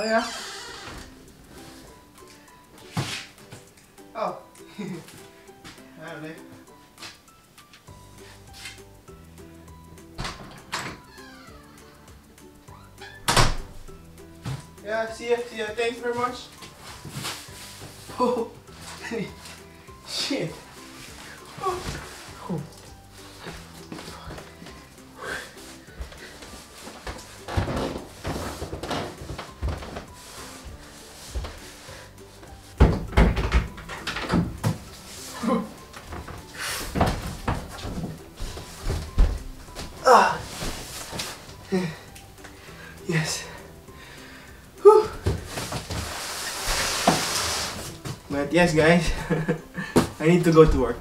Oh yeah. Oh. Don't know. Yeah, see ya, see ya. Thanks very much. Oh, But yes, guys, I need to go to work.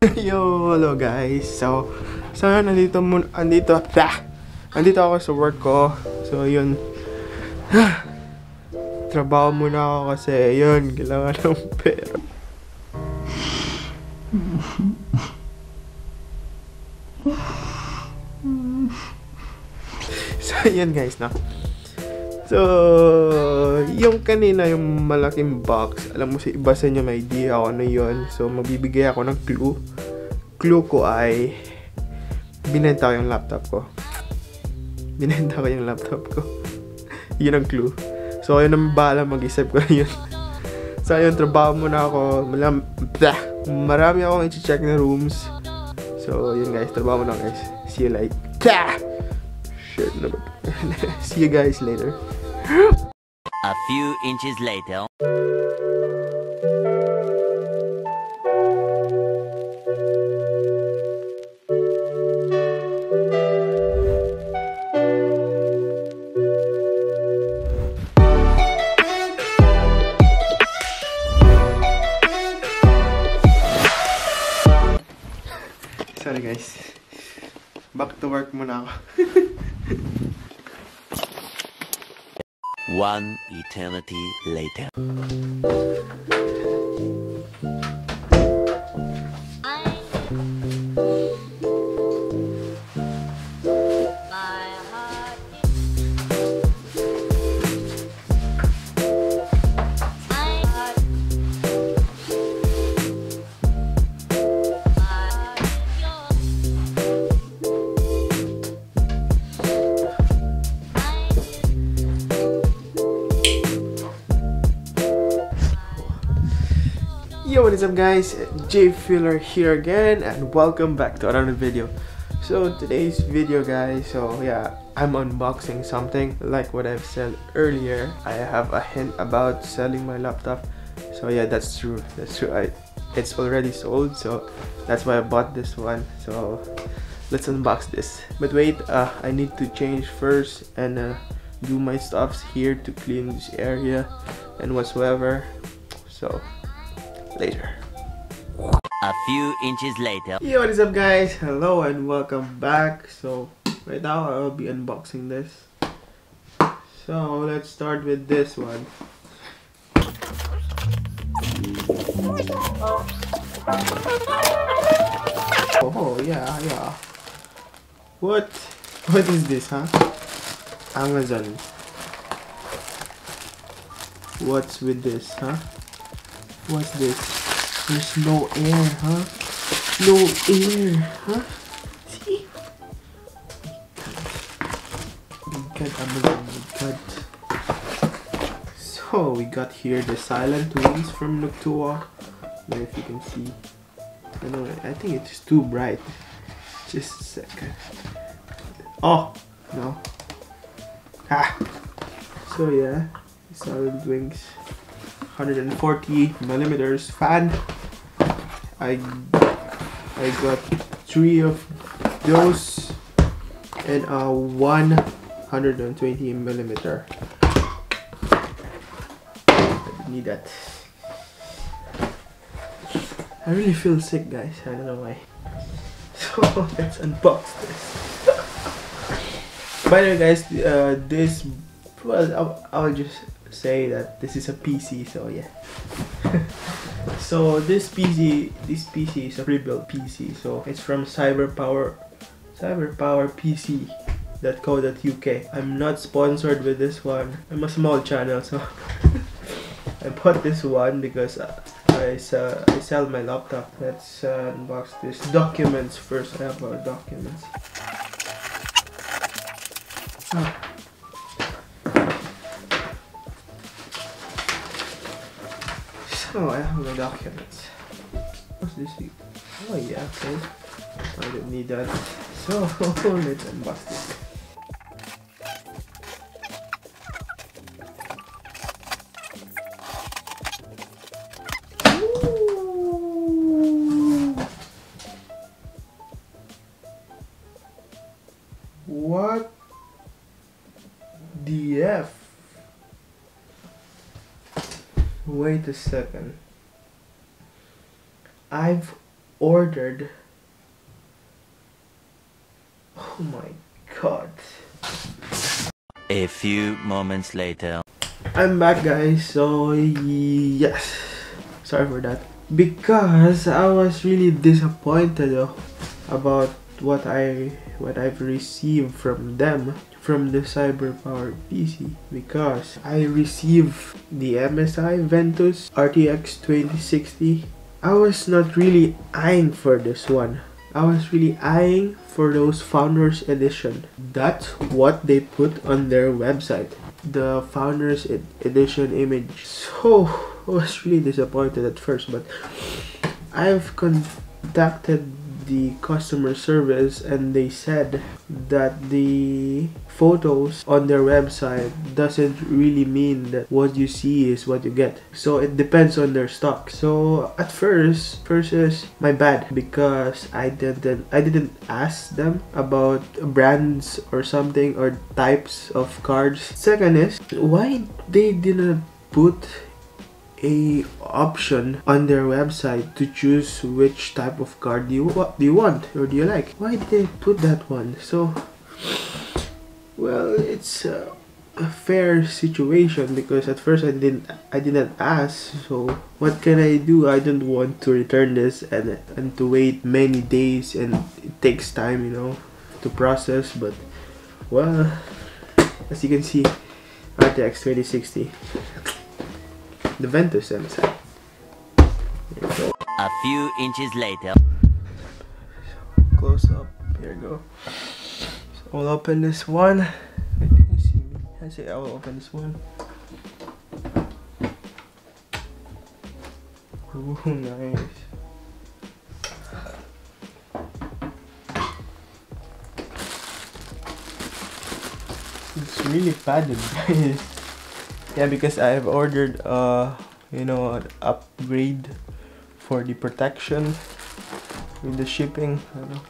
Yo, hello guys. So, so nandito mun andito, ah, andito ako sa work ko. So, yun. Trabaho muna ako kasi yun, kailangan ng pera. yun guys, no? So, yung kanina, yung malaking box, alam mo si iba sa inyo may idea ako na yun. So, magbibigay ako ng clue. Clue ko ay binenta ko yung laptop ko. Binenta ko yung laptop ko. yun ang clue. So, ayun ang bahala mag-isip ko yun. so, ayun, trabaho muna ako. Malam, blah, marami akong i-check na rooms. So, yun guys, trabaho muna guys. See you like, blah! Shit, no, See you guys later. A few inches later. Sorry guys. Back to work muna ako. One eternity later. What is up guys? Jay Philer here again and welcome back to another video. So today's video guys, so yeah, I'm unboxing something like what I've said earlier. I have a hint about selling my laptop. So yeah, that's true. That's true. I it's already sold, so that's why I bought this one. So let's unbox this. But wait, uh, I need to change first and uh, do my stuffs here to clean this area and whatsoever. So later. A few inches later. Yo, what is up guys? Hello and welcome back. So right now I'll be unboxing this. So let's start with this one. Oh yeah, yeah. What? What is this, huh? Amazon. What's with this, huh? What's this? There's no air, huh? No air, huh? See? Got Amazon, we got. So we got here the silent wings from Noctua. There if you can see. I know I think it's too bright. Just a second. Oh no. Ah. So yeah, silent wings. 140 millimeters fan. I I got three of those and a 120 millimeter. I need that. I really feel sick, guys. I don't know why. So let's unbox this. By the way, guys, uh, this well, I'll, I'll just say that this is a PC, so yeah. So this PC, this PC is a pre-built PC. So it's from CyberPower, CyberPowerPC.co.uk. I'm not sponsored with this one. I'm a small channel, so I bought this one because uh, I sell, I sell my laptop. Let's uh, unbox this. Documents first. I have our documents. Ah. So I have my documents. What's this? Oh yeah, okay. I don't need that. So let's unbox this. What the F? Wait a second. I've ordered. Oh my god. A few moments later. I'm back, guys. So, yes. Sorry for that. Because I was really disappointed about what I what I've received from them from the CyberPower PC because I received the MSI Ventus RTX 2060. I was not really eyeing for this one. I was really eyeing for those Founders Edition. That's what they put on their website. The Founders Ed- Edition image. So I was really disappointed at first, but I've contacted the customer service and they said that the photos on their website doesn't really mean that what you see is what you get. So it depends on their stock. So at first first is my bad because i didn't i didn't ask them about brands or something or types of cards. Second is why they didn't put a option on their website to choose which type of card do you wa- do you want or do you like. Why did they put that one? So, well, it's a, a fair situation because at first I didn't I didn't ask. So what can I do? I don't want to return this and and to wait many days and it takes time, you know, to process. But well, as you can see, RTX 2060 the Ventus MSI. There you go. A few inches later. Close up. Here we go. So I'll open this one. Wait, can you see me? I say I will open this one. Ooh, nice. It's really padded, guys. Yeah, because I have ordered uh you know an upgrade for the protection with the shipping. I don't know.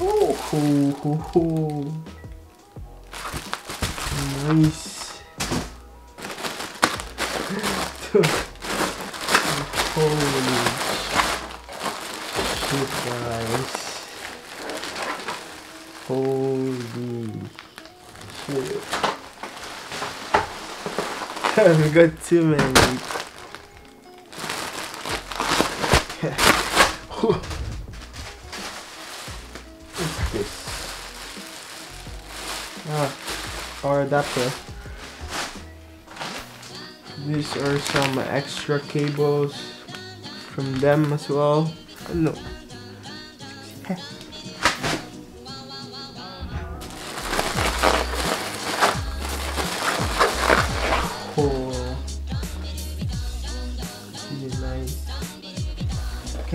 Oh, ho, ho, ho. nice. Holy shit, guys. we got too many. What's this? Ah, power adapter. These are some extra cables from them as well. No.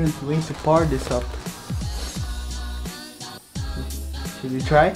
Can't wait to power this up. Should we try?